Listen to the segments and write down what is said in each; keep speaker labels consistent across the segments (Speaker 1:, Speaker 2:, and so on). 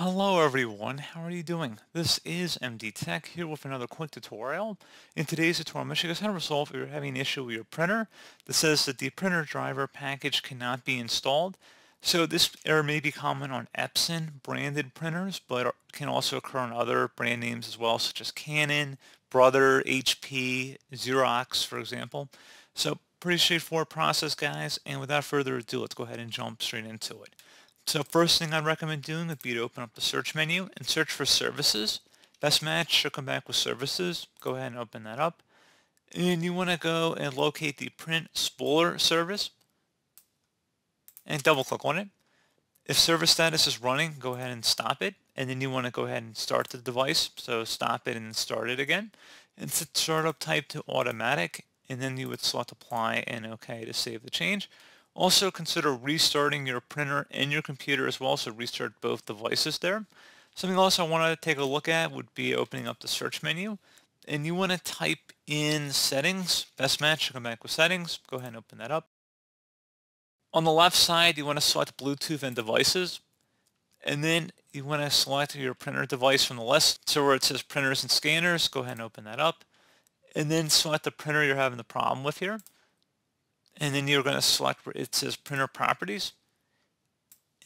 Speaker 1: Hello everyone, how are you doing? This is MD Tech here with another quick tutorial. In today's tutorial, I'm going to show you how to resolve if you're having an issue with your printer that says that the printer driver package cannot be installed. So this error may be common on Epson branded printers, but can also occur on other brand names as well, such as Canon, Brother, HP, Xerox, for example. So pretty straightforward process, guys, and without further ado, let's go ahead and jump straight into it. So first thing I'd recommend doing would be to open up the search menu and search for services. Best match should come back with services. Go ahead and open that up. And you want to go and locate the print spooler service and double click on it. If service status is running, go ahead and stop it. And then you want to go ahead and start the device. So stop it and start it again. And set startup type to automatic. And then you would select apply and OK to save the change. Also consider restarting your printer and your computer as well, so restart both devices there. Something else I want to take a look at would be opening up the search menu. And you want to type in settings, best match, to come back with settings, go ahead and open that up. On the left side, you want to select Bluetooth and devices. And then you want to select your printer device from the list. So where it says printers and scanners, go ahead and open that up. And then select the printer you're having the problem with here and then you're going to select where it says printer properties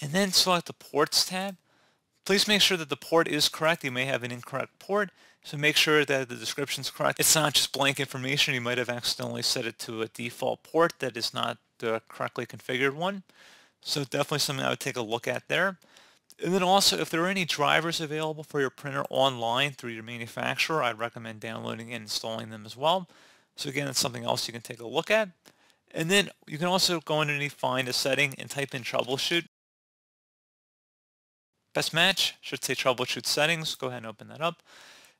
Speaker 1: and then select the ports tab. Please make sure that the port is correct. You may have an incorrect port, so make sure that the description is correct. It's not just blank information. You might have accidentally set it to a default port that is not the correctly configured one. So definitely something I would take a look at there. And then also, if there are any drivers available for your printer online through your manufacturer, I'd recommend downloading and installing them as well. So again, it's something else you can take a look at. And then you can also go underneath find a setting and type in troubleshoot. Best match should say troubleshoot settings. Go ahead and open that up.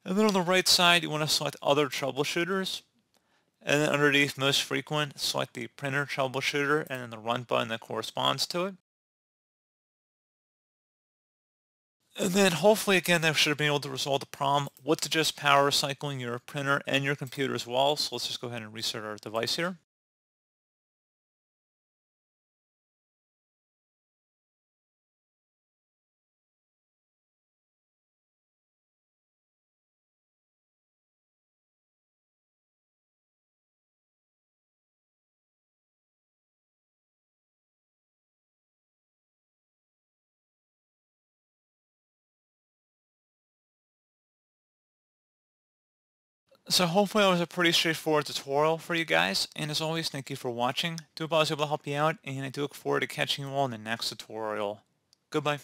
Speaker 1: And then on the right side, you want to select other troubleshooters. And then underneath most frequent, select the printer troubleshooter and then the run button that corresponds to it. And then hopefully again that should have been able to resolve the problem with just power cycling your printer and your computer as well. So let's just go ahead and restart our device here. So hopefully that was a pretty straightforward tutorial for you guys, and as always, thank you for watching. Do hope I was able to help you out, and I do look forward to catching you all in the next tutorial. Goodbye.